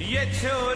Yeah, sure.